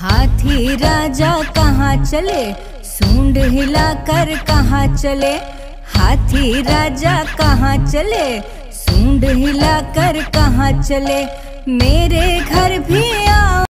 हाथी राजा कहाँ चले? सूंड हिलाकर कहाँ चले? हाथी राजा कहाँ चले? सूंड हिलाकर कहाँ चले? मेरे घर भी